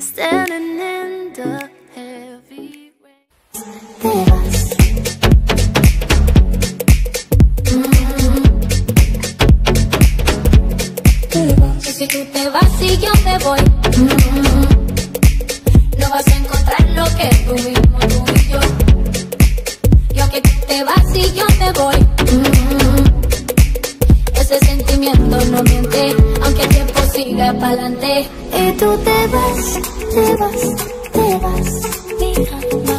standing in the heavy te vas. Y si tú te vas y yo me voy, no vas a encontrar lo que tuvimos tú y yo. Yo que tú te vas y yo me voy. Siga pa'lante. Y tú te vas, te vas, te vas, mi alma.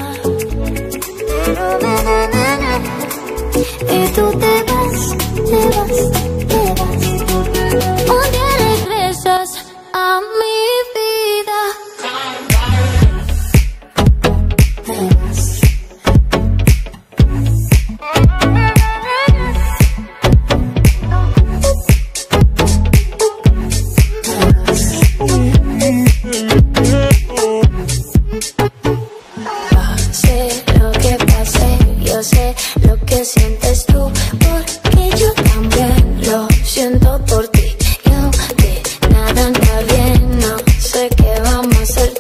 Sé lo que sientes tú, porque yo también lo siento por ti. Y aunque nada anda bien, no sé qué vamos a hacer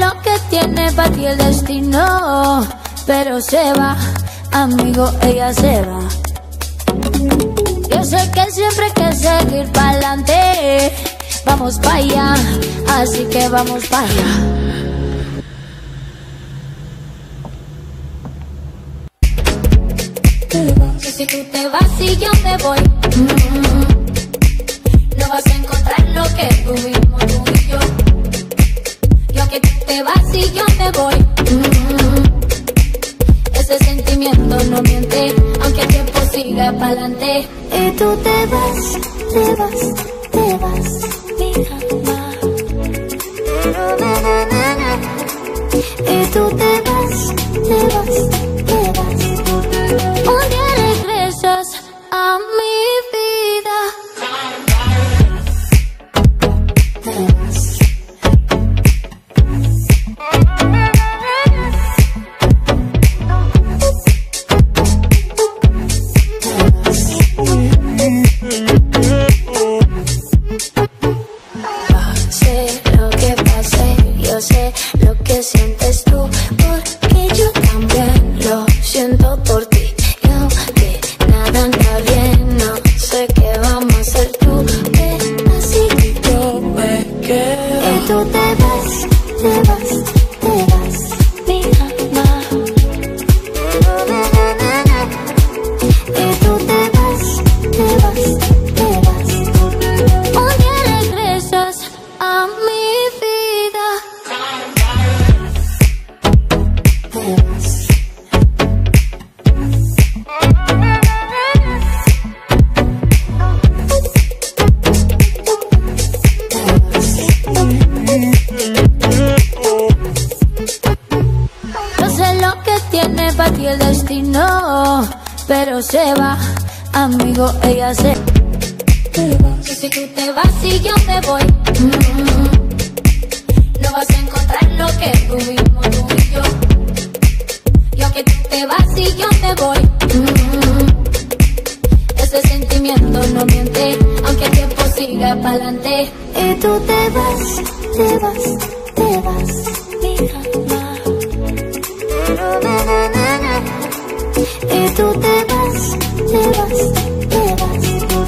lo que tiene para ti el destino, pero se va, amigo, ella se va. Yo sé que siempre hay que seguir para adelante, vamos para allá, así que vamos para allá. Si tú te vas y yo me voy, no vas a encontrar lo que tuvimos tú y yo. Y yo me voy. Ese sentimiento no miente, aunque el tiempo siga pa'lante. Y tú te vas, te vas, te vas, mi alma. Y tú te vas, te vas, te vas. Siento por ti. Y aunque nada anda bien, no sé qué vamos a hacer tú, ven así yo me quedo. Y tú te vas, te vas, pero se va, amigo, ella se. Y si tú te vas y yo me voy, no vas a encontrar lo que tuvimos tú y yo. Yo que tú te vas y yo me voy. Ese sentimiento no miente, aunque el tiempo siga pa'lante. Y tú te vas, te vas, te vas, mi alma. Y tú te vas, te vas, te vas.